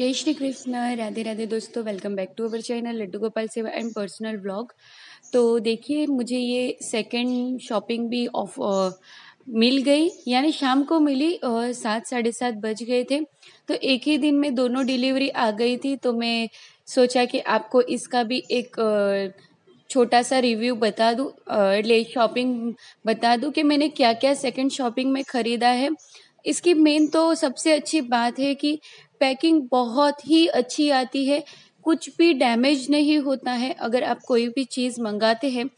जय श्री कृष्ण, राधे राधे दोस्तों welcome back to our channel Laddu Gopal Seva and personal vlog तो देखिए, मुझे ये सेकंड शॉपिंग भी ऑफ़ मिल गई। यानी शाम को मिली और सात, साढ़े सात बज गए थे। तो एक ही दिन में दोनों डिलीवरी आ गई थी। तो मैं सोचा कि आपको इसका भी एक छोटा सा रिव्यू बता दूँ ले शॉपिंग बता दूँ कि मैंने क्या क्या सेकंड शॉपिंग में ख़रीदा है। इसकी मेन तो सबसे अच्छी बात है कि पैकिंग बहुत ही अच्छी आती है। कुछ भी डैमेज नहीं होता है। अगर आप कोई भी चीज़ मंगाते हैं,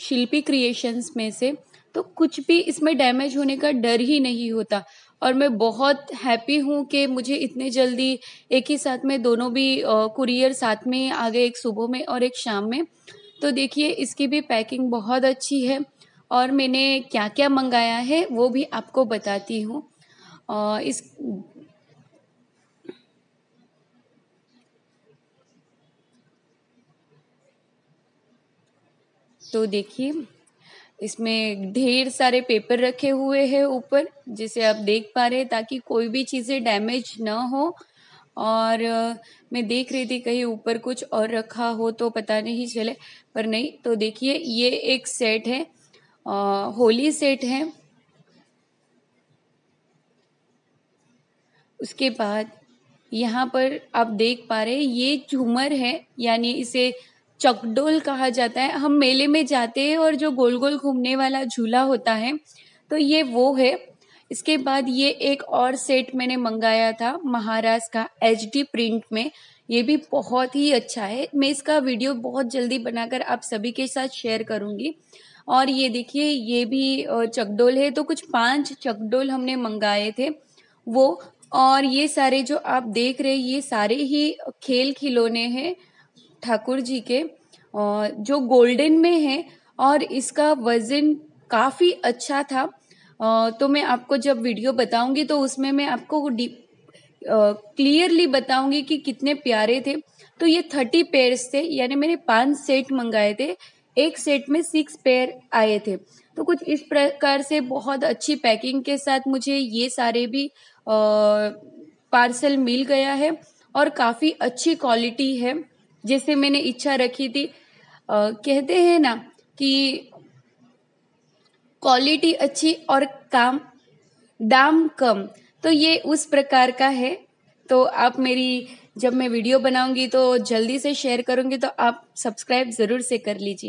शिल्पी क्रिएशंस में से तो कुछ भी इसमें डैमेज होने का डर ही नहीं होता। और मैं बहुत हैप्पी हूँ कि मुझे इतने जल्दी एक ही साथ में दोनों भी कुरियर साथ में आ गए एक सुबह में और एक शाम में। तो देखिए, इसकी भी पैकिंग बहुत अच्छी है। और मैंने क्या क्या मंगाया है, वो भी आपको बताती हूँ। इस तो देखिए इसमें ढेर सारे पेपर रखे हुए हैं ऊपर जिसे आप देख पा रहे हैं ताकि कोई भी चीज़ें डैमेज ना हो। और मैं देख रही थी कहीं ऊपर कुछ और रखा हो तो पता नहीं चले पर नहीं तो देखिए ये एक सेट है आ, होली सेट है। उसके बाद यहाँ पर आप देख पा रहे हैं, ये झूमर है, यानी इसे चकडोल कहा जाता है। हम मेले में जाते हैं और जो गोल गोल घूमने वाला झूला होता है तो ये वो है। इसके बाद ये एक और सेट मैंने मंगाया था, महाराज का एच डी प्रिंट में। ये भी बहुत ही अच्छा है। मैं इसका वीडियो बहुत जल्दी बनाकर आप सभी के साथ शेयर करूँगी। और ये देखिए, ये भी चकडोल है तो कुछ पाँच चकडोल हमने मंगाए थे। वो और ये सारे जो आप देख रहे ये सारे ही खेल खिलौने हैं ठाकुर जी के जो गोल्डन में है, और इसका वज़न काफ़ी अच्छा था। तो मैं आपको जब वीडियो बताऊँगी तो उसमें मैं आपको डीप क्लियरली बताऊँगी कि कितने प्यारे थे। तो ये थर्टी पेयर्स थे, यानी मैंने पाँच सेट मंगाए थे। एक सेट में सिक्स पेयर आए थे। तो कुछ इस प्रकार से बहुत अच्छी पैकिंग के साथ मुझे ये सारे भी पार्सल मिल गया है और काफ़ी अच्छी क्वालिटी है। जैसे मैंने इच्छा रखी थी आ, कहते हैं ना कि क्वालिटी अच्छी और काम दाम कम तो ये उस प्रकार का है। तो आप मेरी जब मैं वीडियो बनाऊँगी तो जल्दी से शेयर करूँगी तो आप सब्सक्राइब ज़रूर से कर लीजिए।